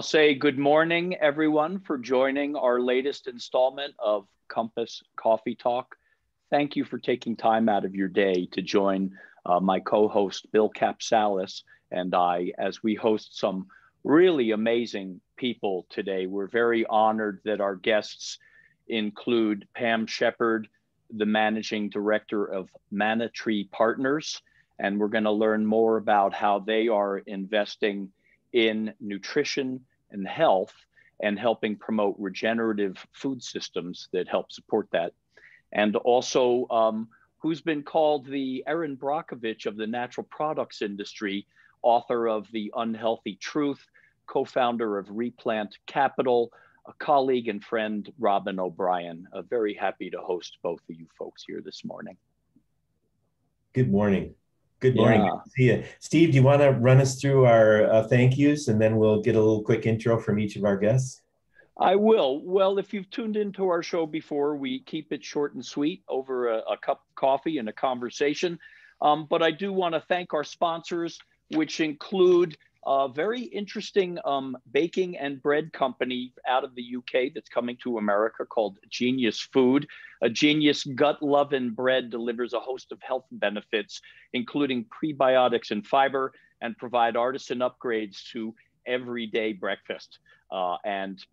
I'll say good morning, everyone, for joining our latest installment of Compass Coffee Talk. Thank you for taking time out of your day to join uh, my co host, Bill Capsalis, and I as we host some really amazing people today. We're very honored that our guests include Pam Shepherd, the managing director of Manna Tree Partners, and we're going to learn more about how they are investing in nutrition and health and helping promote regenerative food systems that help support that. And also, um, who's been called the Erin Brockovich of the natural products industry, author of The Unhealthy Truth, co founder of Replant Capital, a colleague and friend, Robyn O'Brien. Uh, very happy to host both of you folks here this morning. Good morning. Good morning. Yeah. see you. Steve, do you want to run us through our uh, thank yous and then we'll get a little quick intro from each of our guests? I will. Well, if you've tuned into our show before, we keep it short and sweet over a, a cup of coffee and a conversation. Um, but I do want to thank our sponsors, which include a very interesting um, baking and bread company out of the UK that's coming to America called Genius Food. A Genius gut loving bread delivers a host of health benefits, including prebiotics and fiber, and provide artisan upgrades to everyday breakfast uh, and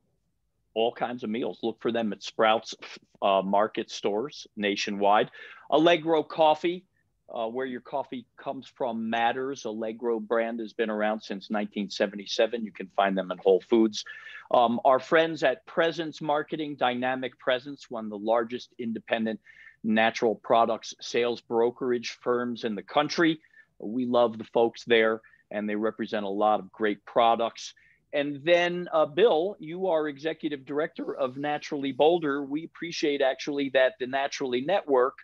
all kinds of meals. Look for them at Sprouts uh, Market stores nationwide. Allegro Coffee uh, where your coffee comes from matters. Allegro brand has been around since 1977. You can find them in Whole Foods. Um, our friends at Presence Marketing, Dynamic Presence, one of the largest independent natural products sales brokerage firms in the country. We love the folks there, and they represent a lot of great products. And then, uh, Bill, you are executive director of Naturally Boulder. We appreciate actually that the Naturally Network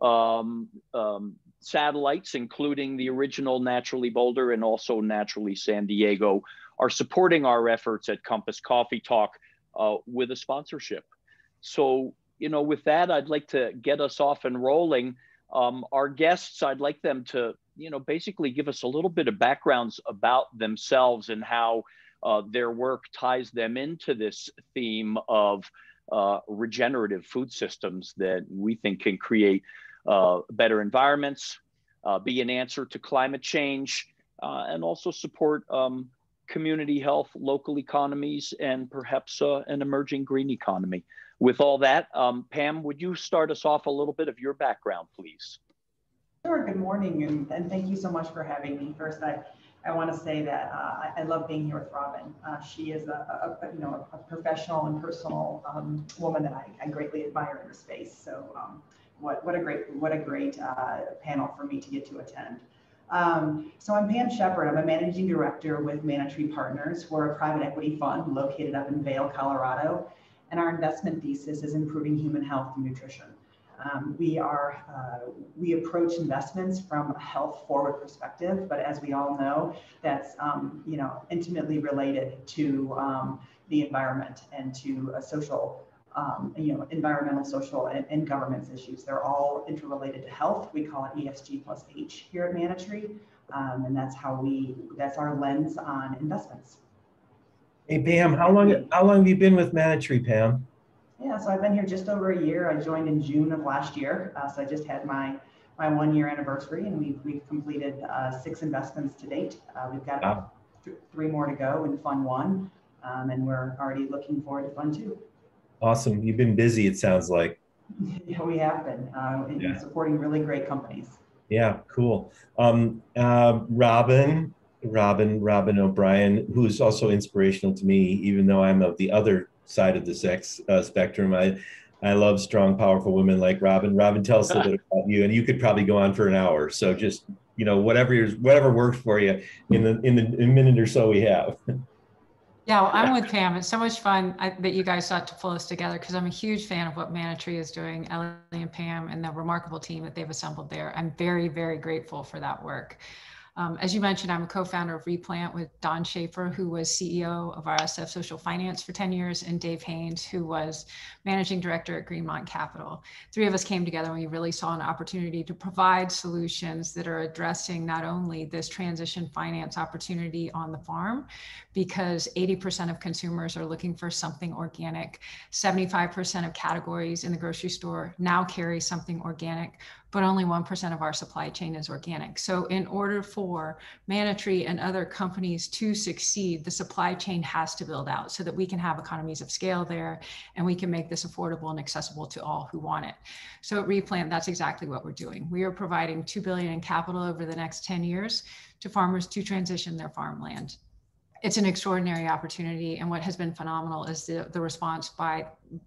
um, um, satellites, including the original Naturally Boulder and also Naturally San Diego, are supporting our efforts at Compass Coffee Talk uh, with a sponsorship. So, you know, with that, I'd like to get us off and rolling. Um, our guests, I'd like them to, you know, basically give us a little bit of backgrounds about themselves and how uh, their work ties them into this theme of uh, regenerative food systems that we think can create uh, better environments, uh, be an answer to climate change, uh, and also support um, community health, local economies, and perhaps uh, an emerging green economy. With all that, um, Pam, would you start us off a little bit of your background, please? Sure. Good morning, and, and thank you so much for having me. First, I, I want to say that uh, I, love being here with Robyn. Uh, she is a, a, you know a professional and personal um, woman that I, I, greatly admire in the space. So um, what, what a great, what a great uh, panel for me to get to attend. Um, so I'm Pam Shepherd. I'm a managing director with Manna Tree Partners. We're a private equity fund located up in Vail, Colorado, and our investment thesis is improving human health and nutrition. Um, we are uh, we approach investments from a health forward perspective, but as we all know, that's um, you know intimately related to um, the environment and to a social um, you know, environmental, social, and, and, governance issues. They're all interrelated to health. We call it ESG plus H here at Manna um, and that's how we, that's our lens on investments. Hey Pam, how long how long have you been with Manna Pam? Yeah, so I've been here just over a year. I joined in June of last year, uh, so I just had my my one year anniversary, and we've we've completed uh, six investments to date. Uh, we've got wow. th three more to go in Fund One, um, and we're already looking forward to Fund Two. Awesome. You've been busy, it sounds like. Yeah, we have been uh, yeah. supporting really great companies. Yeah, cool. Um, uh, Robyn, Robyn, Robyn O'Brien, who is also inspirational to me, even though I'm of the other side of the sex uh, spectrum. I, I love strong, powerful women like Robyn. Robyn, tell us a bit about you, and you could probably go on for an hour. So just you know, whatever is whatever works for you in the in the minute or so we have. Yeah, well, I'm with Pam. It's so much fun I, that you guys got to pull us together because I'm a huge fan of what Manna Tree is doing, Ellie and Pam, and the remarkable team that they've assembled there. I'm very, very grateful for that work. Um, as you mentioned, I'm a co-founder of Replant with Don Shaffer, who was CEO of RSF Social Finance for 10 years, and Dave Haynes, who was managing director at Greenmont Capital. Three of us came together and we really saw an opportunity to provide solutions that are addressing not only this transition finance opportunity on the farm, because 80% of consumers are looking for something organic. 75% of categories in the grocery store now carry something organic but only 1% of our supply chain is organic. So in order for Manna and other companies to succeed, the supply chain has to build out so that we can have economies of scale there and we can make this affordable and accessible to all who want it. So at Replant, that's exactly what we're doing. We are providing 2 billion in capital over the next 10 years to farmers to transition their farmland it's an extraordinary opportunity. And what has been phenomenal is the, the response by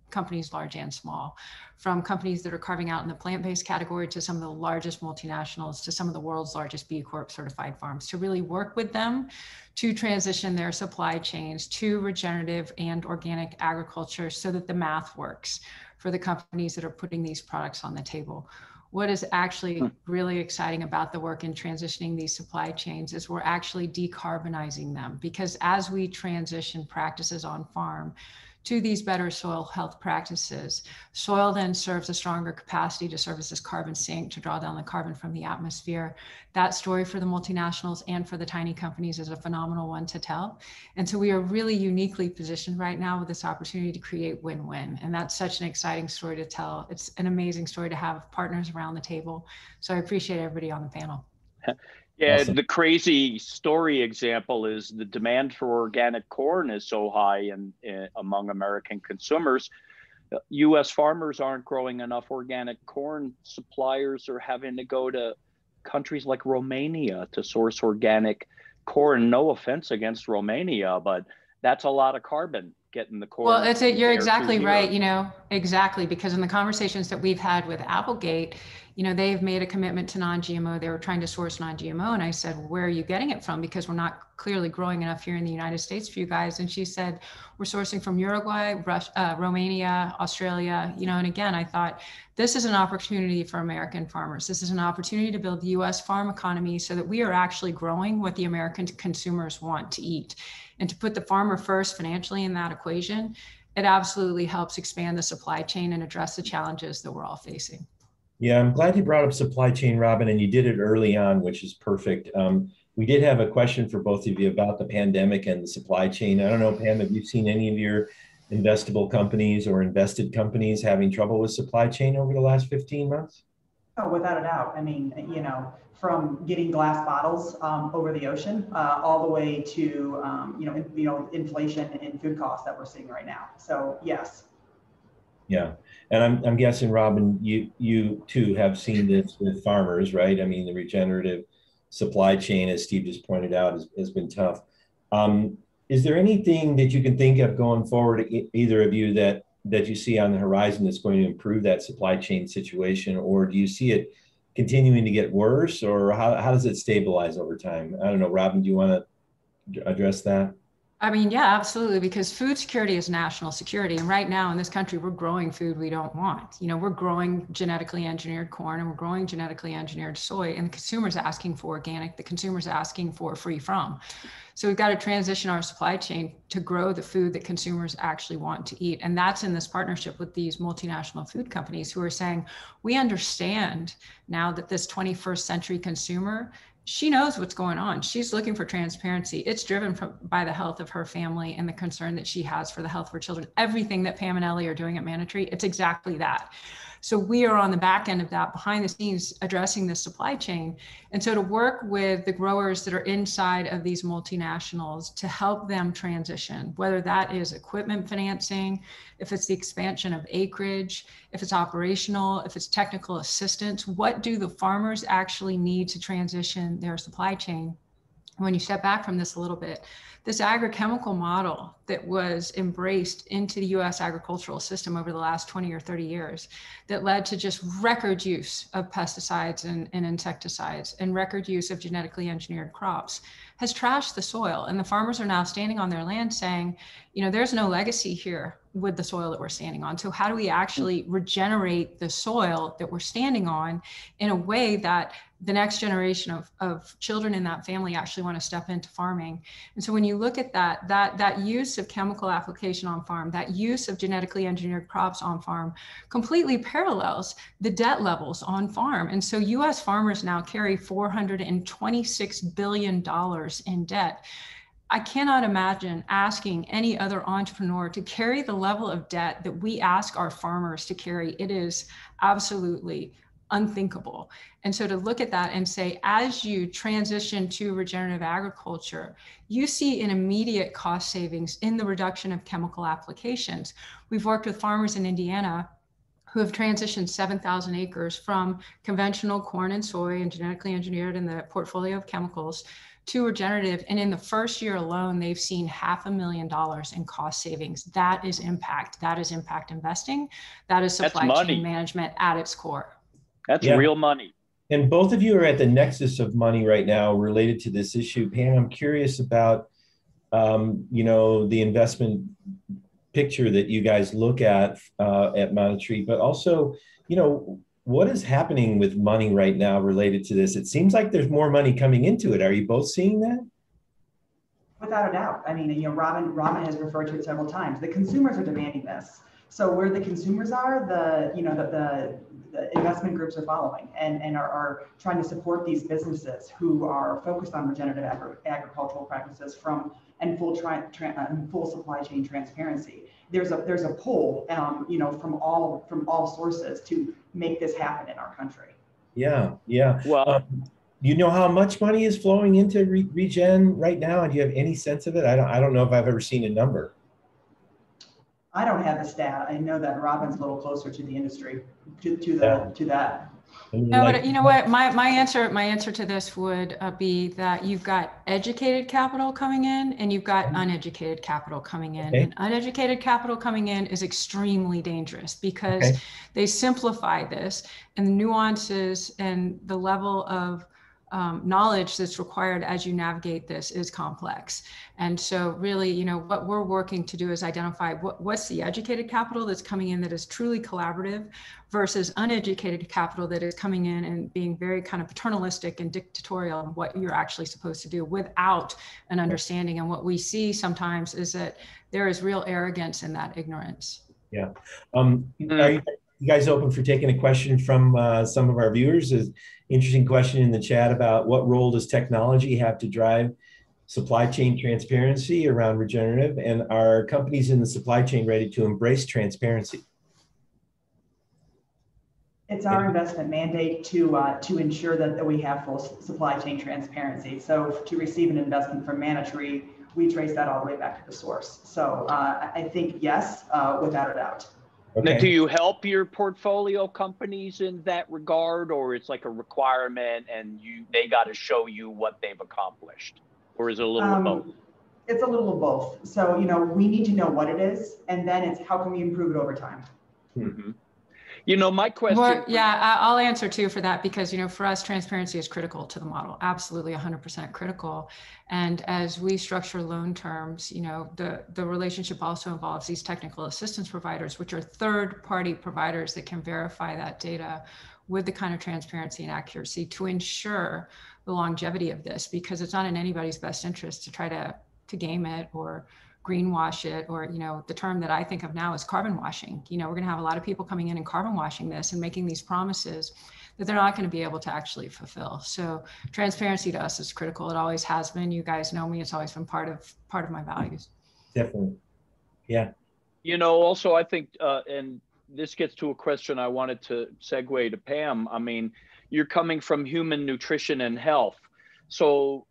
companies large and small, from companies that are carving out in the plant-based category to some of the largest multinationals to some of the world's largest B Corp certified farms to really work with them to transition their supply chains to regenerative and organic agriculture so that the math works for the companies that are putting these products on the table what is actually hmm. really exciting about the work in transitioning these supply chains is we're actually decarbonizing them because as we transition practices on farm to these better soil health practices. Soil then serves a stronger capacity to serve as this carbon sink to draw down the carbon from the atmosphere. That story for the multinationals and for the tiny companies is a phenomenal one to tell. And so we are really uniquely positioned right now with this opportunity to create win-win. And that's such an exciting story to tell. It's an amazing story to have partners around the table. So I appreciate everybody on the panel. Yeah, awesome. the crazy story example is the demand for organic corn is so high in, in, among American consumers. U.S. farmers aren't growing enough organic corn. Suppliers are having to go to countries like Romania to source organic corn. No offense against Romania, but that's a lot of carbon getting the core. Well, it's a, you're exactly right. You know, exactly because in the conversations that we've had with Applegate, you know, they've made a commitment to non-GMO. They were trying to source non-GMO. And I said, where are you getting it from? Because we're not clearly growing enough here in the United States for you guys. And she said, we're sourcing from Uruguay, Russia, uh, Romania, Australia, you know, and again, I thought this is an opportunity for American farmers. This is an opportunity to build the US farm economy so that we are actually growing what the American consumers want to eat. And to put the farmer first financially in that equation, it absolutely helps expand the supply chain and address the challenges that we're all facing. Yeah, I'm glad you brought up supply chain, Robyn, and you did it early on, which is perfect. Um, we did have a question for both of you about the pandemic and the supply chain. I don't know, Pam, have you seen any of your investable companies or invested companies having trouble with supply chain over the last 15 months? Oh, without a doubt. I mean, you know, from getting glass bottles um, over the ocean uh, all the way to, um, you know, in, you know, inflation and food costs that we're seeing right now. So yes, yeah, and I'm I'm guessing, Robyn, you you too have seen this with farmers, right? I mean, the regenerative supply chain, as Steve just pointed out, has, has been tough. Um, is there anything that you can think of going forward, either of you, that that you see on the horizon that's going to improve that supply chain situation, or do you see it continuing to get worse, or how how does it stabilize over time? I don't know, Robyn. Do you want to address that? I mean, yeah, absolutely, because food security is national security. And right now in this country, we're growing food we don't want. You know, we're growing genetically engineered corn and we're growing genetically engineered soy, and the consumer's asking for organic, the consumer's asking for free from. So we've got to transition our supply chain to grow the food that consumers actually want to eat. And that's in this partnership with these multinational food companies who are saying, we understand now that this 21st century consumer she knows what's going on. She's looking for transparency. It's driven from, by the health of her family and the concern that she has for the health of her children. Everything that Pam and Ellie are doing at Manna it's exactly that. So we are on the back end of that, behind the scenes, addressing the supply chain. And so to work with the growers that are inside of these multinationals to help them transition, whether that is equipment financing, if it's the expansion of acreage, if it's operational, if it's technical assistance, what do the farmers actually need to transition their supply chain? When you step back from this a little bit, this agrochemical model that was embraced into the US agricultural system over the last 20 or 30 years that led to just record use of pesticides and, and insecticides and record use of genetically engineered crops has trashed the soil. And the farmers are now standing on their land saying, you know, there's no legacy here with the soil that we're standing on. So how do we actually regenerate the soil that we're standing on in a way that the next generation of, of children in that family actually want to step into farming. And so when you look at that, that, that use of chemical application on farm, that use of genetically engineered crops on farm completely parallels the debt levels on farm. And so US farmers now carry $426 billion in debt. I cannot imagine asking any other entrepreneur to carry the level of debt that we ask our farmers to carry. It is absolutely unthinkable. And so to look at that and say, as you transition to regenerative agriculture, you see an immediate cost savings in the reduction of chemical applications. We've worked with farmers in Indiana who have transitioned 7,000 acres from conventional corn and soy and genetically engineered in the portfolio of chemicals to regenerative. And in the first year alone, they've seen half a million dollars in cost savings. That is impact. That is impact investing. That is supply chain management at its core. That's yeah. real money. And both of you are at the nexus of money right now related to this issue. Pam, I'm curious about, um, you know, the investment picture that you guys look at uh, at Manna Tree, but also, you know, what is happening with money right now related to this? It seems like there's more money coming into it. Are you both seeing that? Without a doubt. I mean, you know, Robyn, Robyn has referred to it several times. The consumers are demanding this. So where the consumers are, the you know the, the, the investment groups are following and, and are, are trying to support these businesses who are focused on regenerative agri- agricultural practices from and full tra- tra- and full supply chain transparency there's a there's a pull, um, you know, from all from all sources to make this happen in our country. Yeah, yeah. Well, um, you know how much money is flowing into Re- Regen right now, and do you have any sense of it? I don't. I don't know if I've ever seen a number. I don't have a stat. I know that Robyn's a little closer to the industry, to, to the yeah. to that. No, but you know what? My, my answer my answer to this would uh, be that you've got educated capital coming in and you've got uneducated capital coming in. Okay. And uneducated capital coming in is extremely dangerous because okay. they simplify this and the nuances and the level of um, knowledge that's required as you navigate this is complex. And so really, you know, what we're working to do is identify what, what's the educated capital that's coming in that is truly collaborative versus uneducated capital that is coming in and being very kind of paternalistic and dictatorial on what you're actually supposed to do without an understanding. And what we see sometimes is that there is real arrogance in that ignorance. Yeah. Um, are you, you guys open for taking a question from uh, some of our viewers? Is interesting question in the chat about what role does technology have to drive supply chain transparency around regenerative, and are companies in the supply chain ready to embrace transparency? It's our investment mandate to uh, to ensure that, that we have full supply chain transparency. So to receive an investment from Manna Tree, we trace that all the way back to the source. So uh, I think yes, uh, without a doubt. Okay. Now, do you help your portfolio companies in that regard, or it's like a requirement and you they got to show you what they've accomplished, or is it a little um, of both? It's a little of both. So you know, we need to know what it is, and then it's how can we improve it over time. Mm-hmm. You know, my question. Well, yeah, I'll answer too for that because, you know, for us, transparency is critical to the model, absolutely 100% critical. And as we structure loan terms, you know, the, the relationship also involves these technical assistance providers, which are third party providers that can verify that data with the kind of transparency and accuracy to ensure the longevity of this because it's not in anybody's best interest to try to to game it or greenwash it or you know the term that i think of now is carbon washing. You know we're going to have a lot of people coming in and carbon washing this and making these promises that they're not going to be able to actually fulfill. So transparency to us is critical. It always has been. You guys know me. It's always been part of part of my values. Definitely. Yeah. You know also i think uh, and this gets to a question i wanted to segue to pam. I mean you're coming from human nutrition and health. So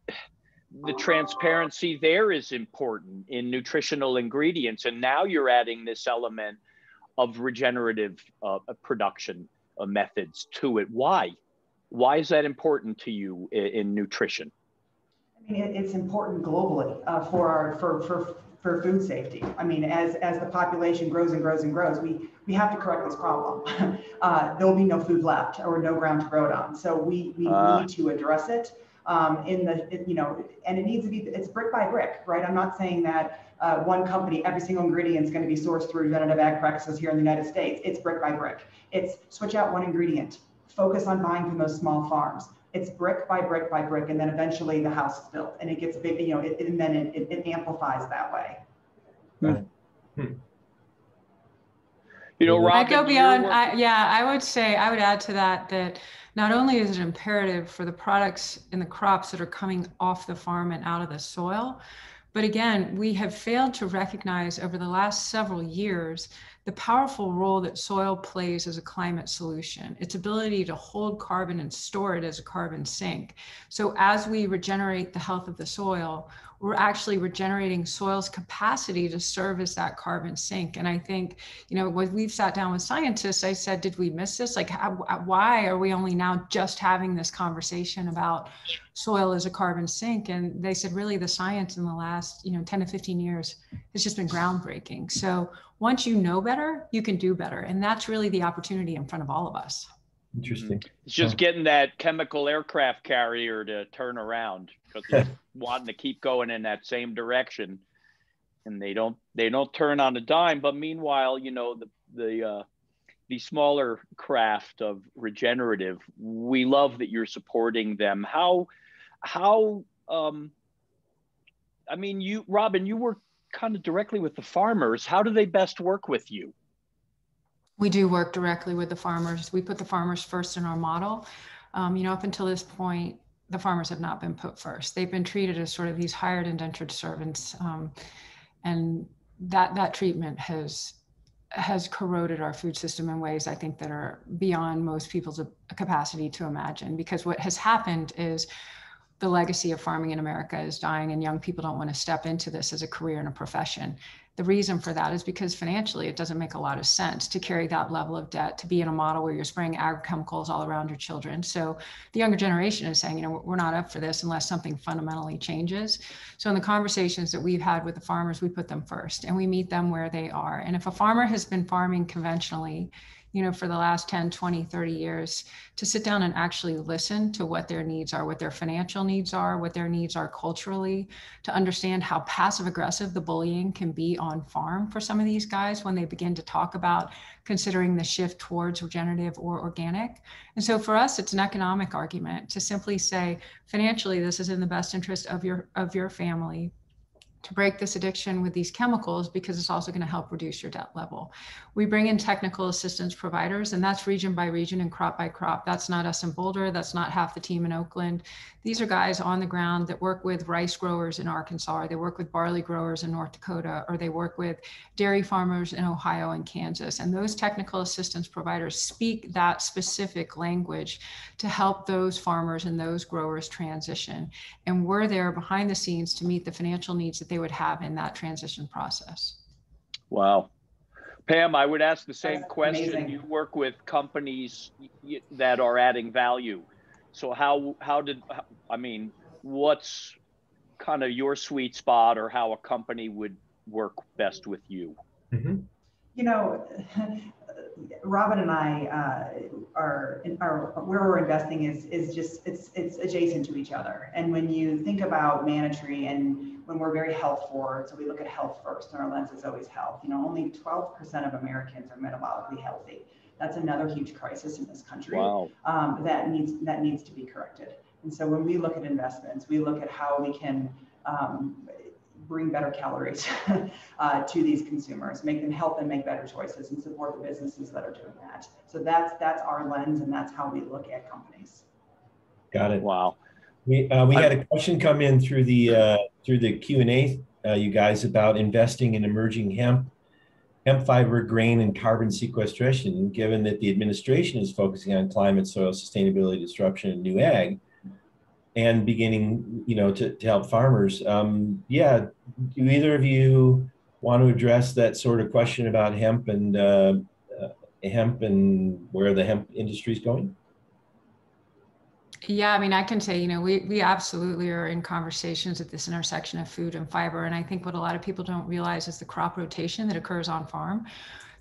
the transparency there is important in nutritional ingredients. And now you're adding this element of regenerative uh, production uh, methods to it. Why? Why is that important to you in, in nutrition? I mean, it's important globally uh, for our for, for for food safety. I mean, as as the population grows and grows and grows, we we have to correct this problem. uh, there will be no food left or no ground to grow it on. So we we uh, need to address it um, in the, you know, and it needs to be, it's brick by brick, right? I'm not saying that uh, one company, every single ingredient is going to be sourced through regenerative ag practices here in the United States. It's brick by brick. It's switch out one ingredient, focus on buying from those small farms, it's brick by brick by brick, and then eventually the house is built, and it gets big, you know, it, and then it, it, it amplifies that way. You know, Robyn, I'd go beyond, I, yeah, I would say, I would add to that, that not only is it imperative for the products and the crops that are coming off the farm and out of the soil, but again, we have failed to recognize over the last several years the powerful role that soil plays as a climate solution, its ability to hold carbon and store it as a carbon sink. So as we regenerate the health of the soil, we're actually regenerating soil's capacity to serve as that carbon sink. And I think, you know, when we've sat down with scientists, I said, did we miss this? Like, how, uh, why are we only now just having this conversation about soil as a carbon sink? And they said, really, the science in the last, you know, 10 to 15 years has just been groundbreaking. So once you know better, you can do better. And that's really the opportunity in front of all of us. Interesting. It's just getting that chemical aircraft carrier to turn around because it's wanting to keep going in that same direction, and they don't they don't turn on a dime. But meanwhile, you know the the uh, the smaller craft of regenerative, we love that you're supporting them. How how um, I mean, you Robyn, you work kind of directly with the farmers. How do they best work with you? We do work directly with the farmers. We put the farmers first in our model. Um, you know, up until this point, the farmers have not been put first. They've been treated as sort of these hired indentured servants, um, and that that treatment has has corroded our food system in ways I think that are beyond most people's capacity to imagine. Because what has happened is the legacy of farming in America is dying, and young people don't want to step into this as a career and a profession. The reason for that is because financially, it doesn't make a lot of sense to carry that level of debt, to be in a model where you're spraying agrochemicals all around your children. So the younger generation is saying, you know, we're not up for this unless something fundamentally changes. So in the conversations that we've had with the farmers, we put them first and we meet them where they are. And if a farmer has been farming conventionally, you know, for the last 10, 20, 30 years to sit down and actually listen to what their needs are, what their financial needs are, what their needs are culturally, to understand how passive aggressive the bullying can be on farm for some of these guys when they begin to talk about considering the shift towards regenerative or organic. And so for us, it's an economic argument to simply say, financially, this is in the best interest of your of your family to break this addiction with these chemicals because it's also going to help reduce your debt level. We bring in technical assistance providers, and that's region by region and crop by crop. That's not us in Boulder. That's not half the team in Oakland. These are guys on the ground that work with rice growers in Arkansas, or they work with barley growers in North Dakota, or they work with dairy farmers in Ohio and Kansas. And those technical assistance providers speak that specific language to help those farmers and those growers transition. And we're there behind the scenes to meet the financial needs that they would have in that transition process. Wow. Pam, I would ask the same That's question. amazing. You work with companies that are adding value. So how how did I mean, what's kind of your sweet spot or how a company would work best with you? Mhm. You know, Robyn and I uh, are, are where we're investing is is just it's it's adjacent to each other. And when you think about Manna Tree and when we're very health forward, so we look at health first, and our lens is always health. You know, only 12% of Americans are metabolically healthy. That's another huge crisis in this country Wow. um, that needs that needs to be corrected. And so when we look at investments, we look at how we can um, bring better calories uh, to these consumers, make them help them make better choices, and support the businesses that are doing that. So that's that's our lens, and that's how we look at companies. Got it. Wow. We, uh, we had a question come in through the, uh, through the Q and A, uh, you guys, about investing in emerging hemp, hemp fiber, grain, and carbon sequestration, given that the administration is focusing on climate, soil sustainability, disruption, and new ag, and beginning, you know, to, to help farmers. Um, yeah, do either of you want to address that sort of question about hemp and uh, uh, hemp and where the hemp industry is going? Yeah, I mean, I can say, you know, we we absolutely are in conversations at this intersection of food and fiber. And I think what a lot of people don't realize is the crop rotation that occurs on farm.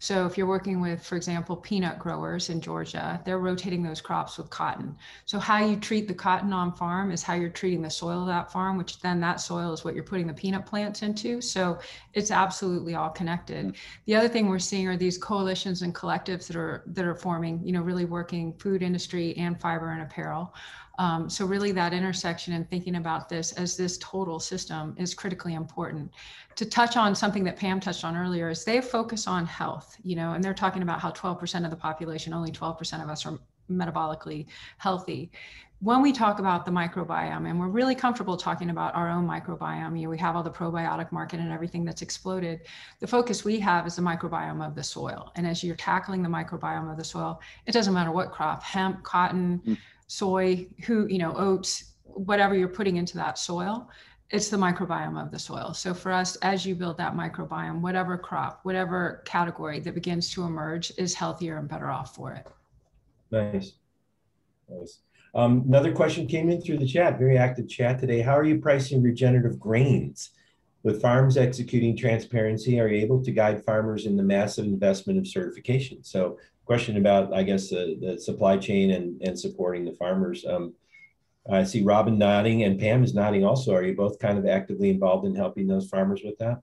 So if you're working with, for example, peanut growers in Georgia, they're rotating those crops with cotton. So how you treat the cotton on farm is how you're treating the soil of that farm, which then that soil is what you're putting the peanut plants into. So it's absolutely all connected. The other thing we're seeing are these coalitions and collectives that are that are forming, you know, really working food industry and fiber and apparel. Um, so really that intersection and thinking about this as this total system is critically important. To touch on something that Pam touched on earlier is they focus on health, you know, and they're talking about how 12% of the population, only 12% of us are metabolically healthy when we talk about the microbiome, and we're really comfortable talking about our own microbiome, you know, we have all the probiotic market and everything that's exploded. The focus we have is the microbiome of the soil. And as you're tackling the microbiome of the soil, it doesn't matter what crop, hemp, cotton, mm. Soy, who, you know, oats, whatever you're putting into that soil, it's the microbiome of the soil. So for us, as you build that microbiome, whatever crop, whatever category that begins to emerge is healthier and better off for it. Nice. Nice. Um, another question came in through the chat, very active chat today. How are you pricing regenerative grains? With farms executing transparency, are you able to guide farmers in the massive investment of certification? So question about, I guess, the, the supply chain and, and supporting the farmers. Um, I see Robyn nodding and Pam is nodding also. Are you both kind of actively involved in helping those farmers with that?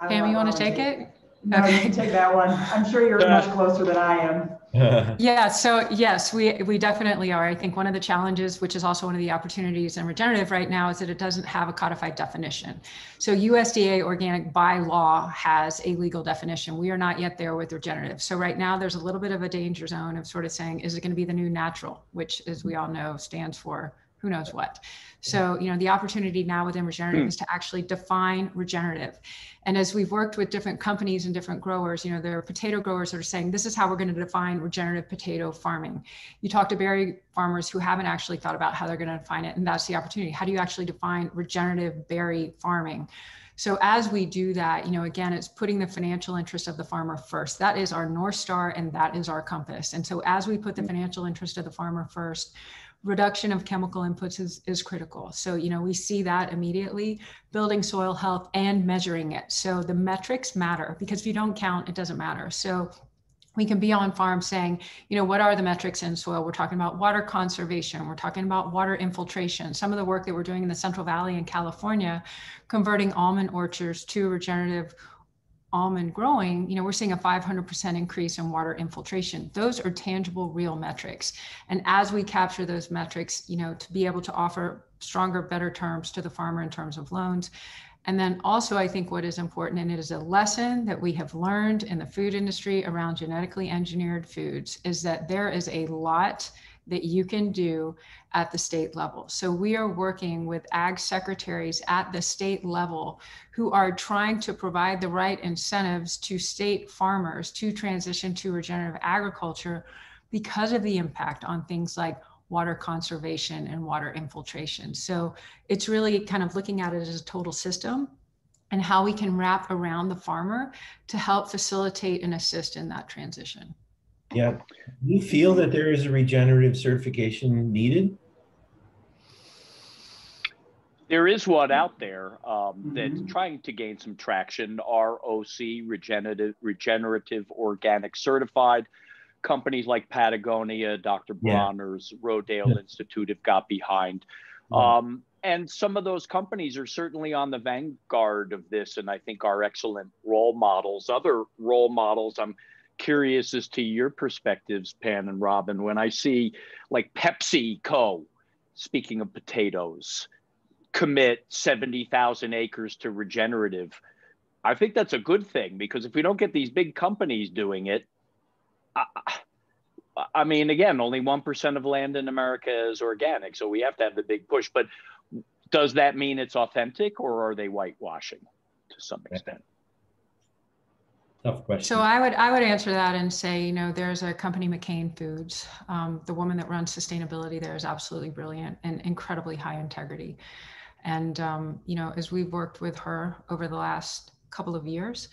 Pam, you want to take it? No, you can take that one. I'm sure you're much closer than I am. yeah, so yes, we we definitely are. I think one of the challenges, which is also one of the opportunities in regenerative right now, is that it doesn't have a codified definition. So USDA organic by law has a legal definition. We are not yet there with regenerative. So right now there's a little bit of a danger zone of sort of saying, is it going to be the new natural, which as we all know stands for who knows what. So, you know, the opportunity now within regenerative mm. is to actually define regenerative. And as we've worked with different companies and different growers, you know, there are potato growers that are saying, this is how we're going to define regenerative potato farming. You talk to berry farmers who haven't actually thought about how they're going to define it. And that's the opportunity. How do you actually define regenerative berry farming? So as we do that, you know, again, it's putting the financial interest of the farmer first. That is our North Star and that is our compass. And so as we put the hmm. financial interest of the farmer first, reduction of chemical inputs is, is critical. So, you know, we see that immediately, building soil health and measuring it. So the metrics matter because if you don't count, it doesn't matter. So we can be on farm saying, you know, what are the metrics in soil? We're talking about water conservation. We're talking about water infiltration. Some of the work that we're doing in the Central Valley in California, converting almond orchards to regenerative almond growing, you know, we're seeing a 500% increase in water infiltration. Those are tangible, real metrics. And as we capture those metrics, you know, to be able to offer stronger, better terms to the farmer in terms of loans. And then also, I think what is important, and it is a lesson that we have learned in the food industry around genetically engineered foods, is that there is a lot that you can do at the state level. So we are working with ag secretaries at the state level who are trying to provide the right incentives to state farmers to transition to regenerative agriculture because of the impact on things like water conservation and water infiltration. So it's really kind of looking at it as a total system and how we can wrap around the farmer to help facilitate and assist in that transition. Yeah. Do you feel that there is a regenerative certification needed? There is one out there um, that's mm-hmm. trying to gain some traction. ROC, Regenerative, Regenerative Organic Certified. Companies like Patagonia, Dr. Bronner's, yeah. Rodale yeah. Institute have got behind. Um, and some of those companies are certainly on the vanguard of this, and I think are excellent role models. Other role models, I'm curious as to your perspectives, Pam and Robyn, when I see like Pepsi Co, speaking of potatoes, commit 70,000 acres to regenerative. I think that's a good thing because if we don't get these big companies doing it, I, I mean, again, only 1% of land in America is organic. So we have to have the big push. But does that mean it's authentic or are they whitewashing to some extent? Tough question. So I would I would answer that and say, you know, there's a company, McCain Foods. Um, the woman that runs sustainability there is absolutely brilliant and incredibly high integrity. And um, you know, as we've worked with her over the last couple of years,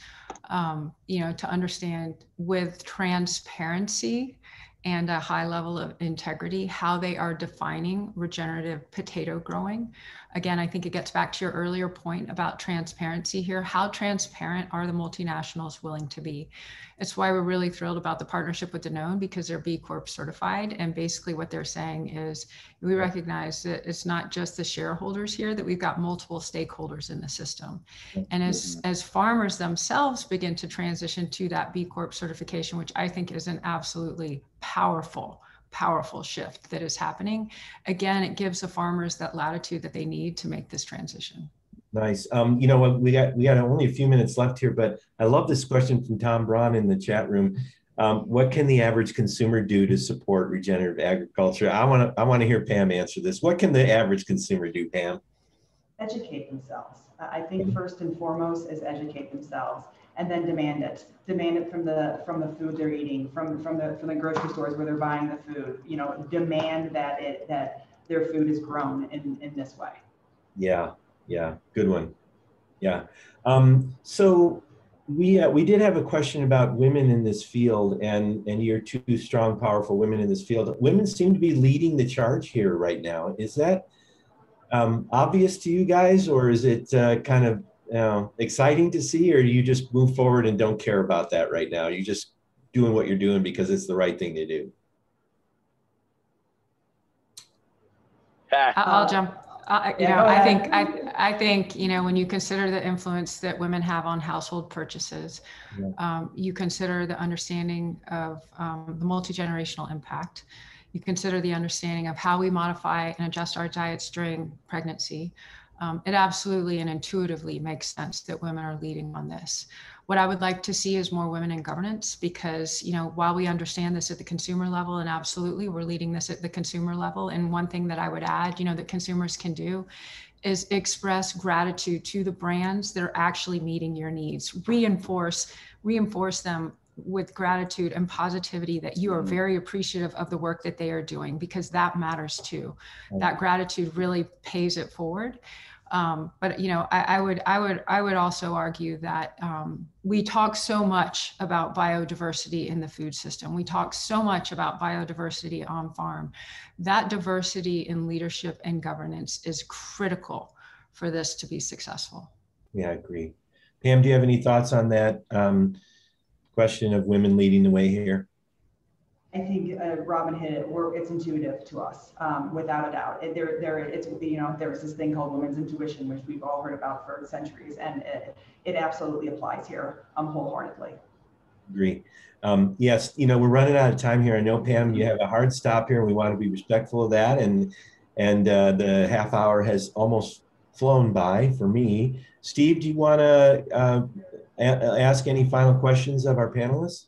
um, you know, to understand with transparency and a high level of integrity how they are defining regenerative potato growing. Again, I think it gets back to your earlier point about transparency here. How transparent are the multinationals willing to be? It's why we're really thrilled about the partnership with Danone because they're B Corp certified. And basically, what they're saying is we recognize that it's not just the shareholders here, that we've got multiple stakeholders in the system. Mm-hmm. And as, as farmers themselves begin to transition to that B Corp certification, which I think is an absolutely powerful powerful shift that is happening. Again, it gives the farmers that latitude that they need to make this transition. Nice. Um, you know what? We got we got only a few minutes left here, but I love this question from Tom Braun in the chat room. Um, what can the average consumer do to support regenerative agriculture? I want to I want to hear Pam answer this. What can the average consumer do, Pam? Educate themselves. I think first and foremost is educate themselves and then demand it. Demand it from the from the food they're eating, from from the from the grocery stores where they're buying the food. You know, demand that it that their food is grown in in this way. Yeah, yeah, good one. Yeah. Um, so we uh, we did have a question about women in this field, and and you're two strong, powerful women in this field. Women seem to be leading the charge here right now. Is that um, obvious to you guys, or is it uh, kind of you know, exciting to see, or you just move forward and don't care about that right now? You're just doing what you're doing because it's the right thing to do. I'll jump. Uh, you yeah, know, I think I I think you know when you consider the influence that women have on household purchases, yeah. um, you consider the understanding of um, the multi generational impact. You consider the understanding of how we modify and adjust our diets during pregnancy um, it absolutely and intuitively makes sense that women are leading on this. What I would like to see is more women in governance because, you know, while we understand this at the consumer level, and absolutely we're leading this at the consumer level. And one thing that I would add, you know, that consumers can do is express gratitude to the brands that are actually meeting your needs, reinforce, reinforce them with gratitude and positivity that you are mm-hmm. very appreciative of the work that they are doing because that matters too. That gratitude really pays it forward. Um, but you know, I, I, would, I would, I would also argue that um, we talk so much about biodiversity in the food system. We talk so much about biodiversity on farm. That diversity in leadership and governance is critical for this to be successful. Yeah, I agree. Pam, do you have any thoughts on that? Um, question of women leading the way here? I think uh, Robyn hit it. We're, it's intuitive to us, um, without a doubt. It, there, there, it's you know, there's this thing called women's intuition, which we've all heard about for centuries, and it, it absolutely applies here, um, wholeheartedly. Agree. Um, yes, you know, we're running out of time here. I know Pam, you have a hard stop here, and we want to be respectful of that. And and uh, the half hour has almost flown by for me. Steve, do you want to uh, ask any final questions of our panelists?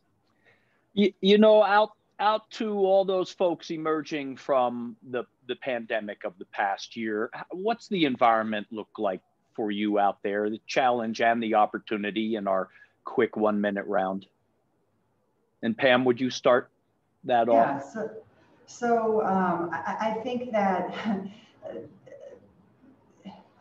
You, you know, out out to all those folks emerging from the the pandemic of the past year, what's the environment look like for you out there? The challenge and the opportunity in our quick one minute round. And Pam, would you start that yeah, off? So, so um, I, I, think that.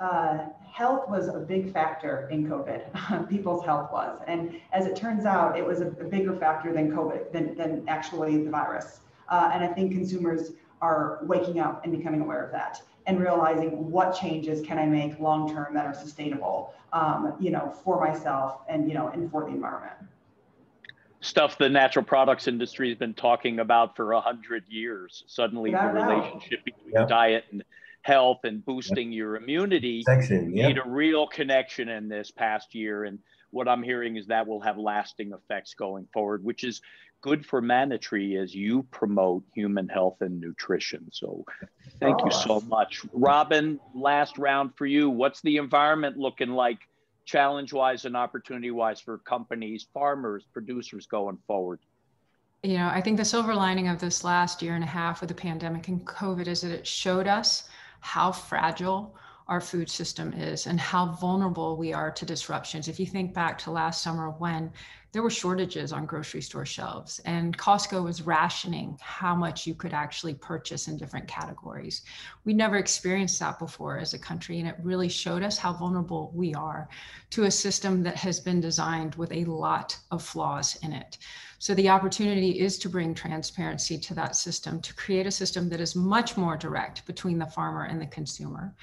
Uh, health was a big factor in COVID. People's health was. And as it turns out, it was a, a bigger factor than COVID, than, than actually the virus. Uh, and I think consumers are waking up and becoming aware of that and realizing what changes can I make long term that are sustainable, um, you know, for myself and you know, and for the environment. Stuff the natural products industry has been talking about for a hundred years. Suddenly, the relationship between yep. diet and health and boosting yep. your immunity Section, yep. made a real connection in this past year. And what I'm hearing is that will have lasting effects going forward, which is good for Manna-Tree as you promote human health and nutrition. So thank oh. you so much. Robyn, last round for you. What's the environment looking like challenge wise and opportunity wise for companies, farmers, producers going forward? You know, I think the silver lining of this last year and a half with the pandemic and COVID is that it showed us how fragile our food system is and how vulnerable we are to disruptions. If you think back to last summer when there were shortages on grocery store shelves and Costco was rationing how much you could actually purchase in different categories. We never experienced that before as a country and it really showed us how vulnerable we are to a system that has been designed with a lot of flaws in it. So the opportunity is to bring transparency to that system, to create a system that is much more direct between the farmer and the consumer.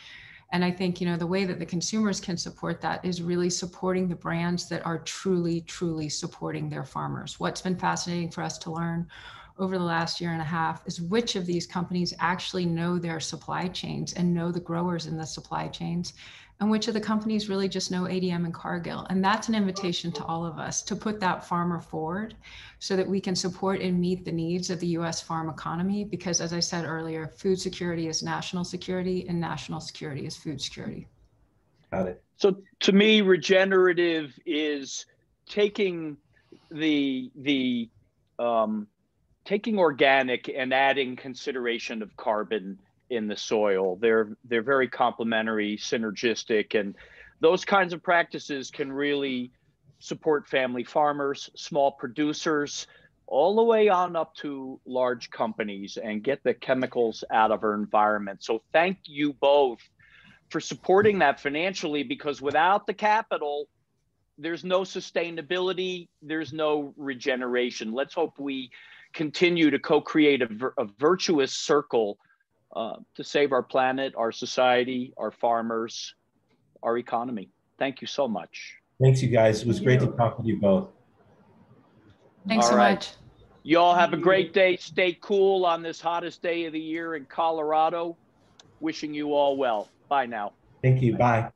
And I think, you know, the way that the consumers can support that is really supporting the brands that are truly, truly supporting their farmers. What's been fascinating for us to learn over the last year and a half is which of these companies actually know their supply chains and know the growers in the supply chains and which of the companies really just know ADM and Cargill. And that's an invitation to all of us to put that farmer forward so that we can support and meet the needs of the US farm economy. Because as I said earlier, food security is national security and national security is food security. Got it. So to me, regenerative is taking the the um, taking organic and adding consideration of carbon in the soil. They're they're very complementary, synergistic, and those kinds of practices can really support family farmers, small producers, all the way on up to large companies and get the chemicals out of our environment. So thank you both for supporting that financially because without the capital, there's no sustainability, there's no regeneration. Let's hope we continue to co-create a, a virtuous circle uh, to save our planet, our society, our farmers, our economy. Thank you so much. Thanks, you guys. It was great to talk with you both. Thanks All so right. much. You all have a great day. Stay cool on this hottest day of the year in Colorado. Wishing you all well. Bye now. Thank you. Bye.